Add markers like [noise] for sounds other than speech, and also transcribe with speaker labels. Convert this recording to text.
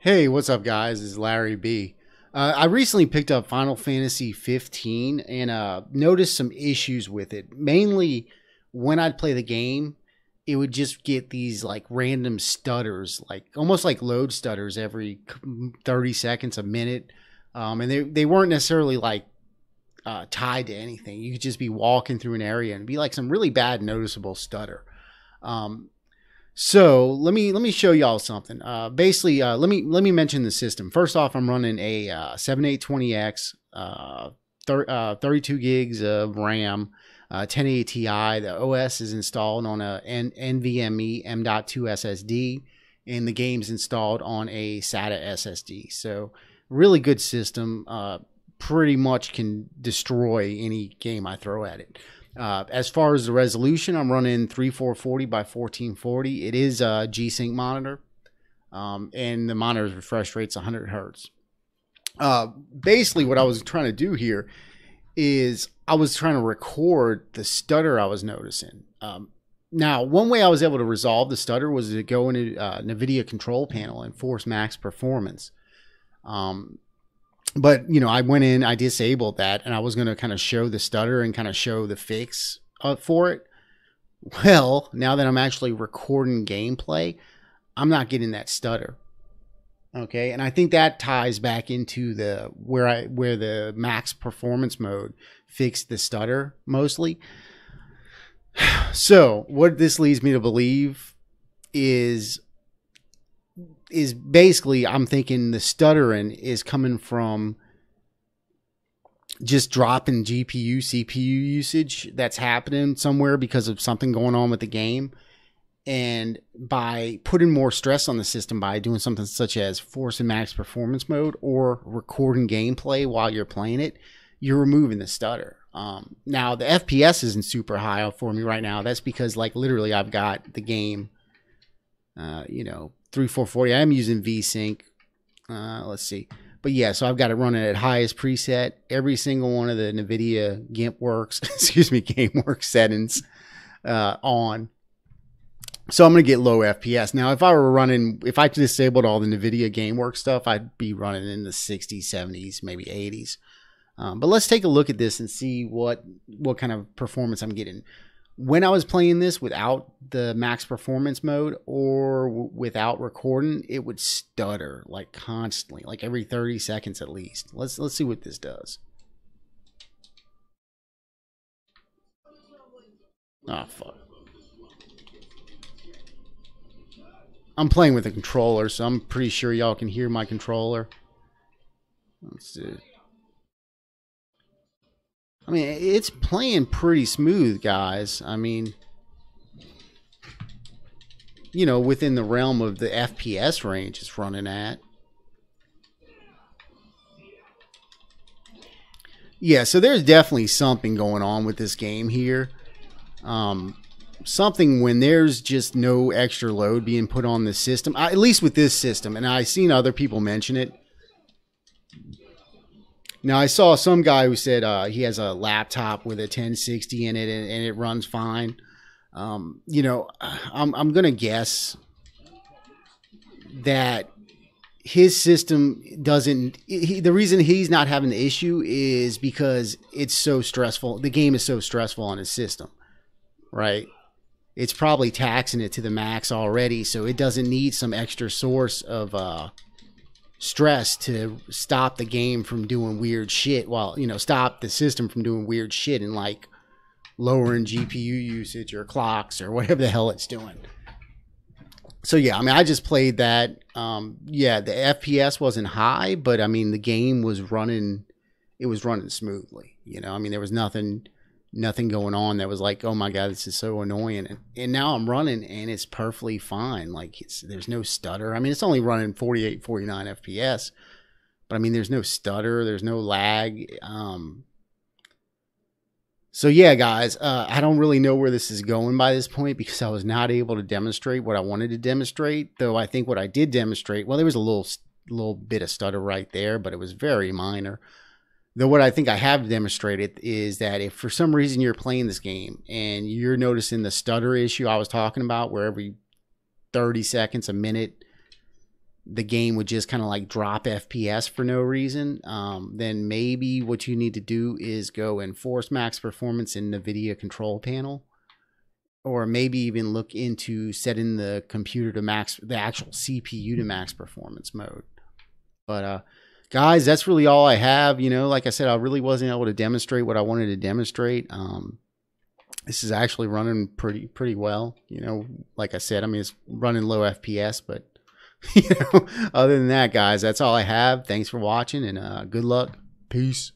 Speaker 1: Hey, what's up, guys? It's Larry B. Uh, I recently picked up Final Fantasy 15 and uh, noticed some issues with it. Mainly, when I'd play the game, it would just get these like random stutters, like almost like load stutters every 30 seconds, a minute. Um, and they, they weren't necessarily like uh, tied to anything. You could just be walking through an area and be like some really bad, noticeable stutter. Um, so let me let me show y'all something. Uh, basically, uh, let me let me mention the system. First off, I'm running a uh, 7820X, uh, thir- uh, 32 gigs of RAM, uh, 1080 Ti. The OS is installed on a N- NVMe M.2 SSD, and the game's installed on a SATA SSD. So really good system. Uh, pretty much can destroy any game I throw at it. Uh, as far as the resolution, I'm running 3440 by 1440. It is a G-Sync monitor, um, and the monitor's refresh rate's 100 hertz. Uh, basically, what I was trying to do here is I was trying to record the stutter I was noticing. Um, now, one way I was able to resolve the stutter was to go into uh, NVIDIA control panel and force max performance. Um, but you know, I went in, I disabled that, and I was going to kind of show the stutter and kind of show the fix uh, for it. Well, now that I'm actually recording gameplay, I'm not getting that stutter. Okay, and I think that ties back into the where I where the max performance mode fixed the stutter mostly. [sighs] So, what this leads me to believe is is basically I'm thinking the stuttering is coming from just dropping GPU CPU usage that's happening somewhere because of something going on with the game. And by putting more stress on the system by doing something such as forcing max performance mode or recording gameplay while you're playing it you're removing the stutter. Um, now the fps isn't super high for me right now. That's because like literally i've got the game uh, you know 3440. I'm using VSync. Uh, let's see. But yeah, so I've got it running at highest preset. Every single one of the NVIDIA GimpWorks, [laughs] excuse me, GameWorks settings uh, on. So I'm going to get low FPS. Now, if I were running, if I disabled all the NVIDIA GameWorks stuff, I'd be running in the 60s, 70s, maybe 80s. Um, but let's take a look at this and see what what kind of performance I'm getting when I was playing this without the max performance mode or w- without recording, it would stutter like constantly, like every 30 seconds at least. Let's let's see what this does. Oh fuck. I'm playing with a controller, so I'm pretty sure y'all can hear my controller. Let's see. I mean, it's playing pretty smooth, guys. I mean, you know, within the realm of the FPS range it's running at. Yeah, so there's definitely something going on with this game here. Um, something when there's just no extra load being put on the system, at least with this system, and I've seen other people mention it now I saw some guy who said uh, he has a laptop with a 1060 in it and, and it runs fine. Um, you know, I'm I'm gonna guess that his system doesn't. He, the reason he's not having the issue is because it's so stressful. The game is so stressful on his system, right? It's probably taxing it to the max already, so it doesn't need some extra source of uh, stress to stop the game from doing weird shit while you know stop the system from doing weird shit and like lowering GPU usage or clocks or whatever the hell it's doing. So yeah, I mean I just played that um yeah, the FPS wasn't high, but I mean the game was running it was running smoothly, you know. I mean there was nothing nothing going on that was like, oh my god, this is so annoying. And, and now I'm running and it's perfectly fine. Like it's there's no stutter. I mean, it's only running 48, 49 FPS, but I mean, there's no stutter, there's no lag. Um, so yeah, guys, uh, I don't really know where this is going by this point because I was not able to demonstrate what I wanted to demonstrate. Though I think what I did demonstrate, well, there was a little little bit of stutter right there, but it was very minor. Though what I think I have demonstrated is that if for some reason you're playing this game and you're noticing the stutter issue I was talking about, where every 30 seconds, a minute, the game would just kind of like drop FPS for no reason, um, then maybe what you need to do is go and force max performance in the NVIDIA control panel. Or maybe even look into setting the computer to max, the actual CPU to max performance mode. But, uh, guys, that's really all I have. You know, like I said, I really wasn't able to demonstrate what I wanted to demonstrate. Um, this is actually running pretty pretty well. You know, like I said, I mean it's running low FPS, but [laughs] you know, other than that, guys, that's all I have. Thanks for watching and uh, good luck. Peace.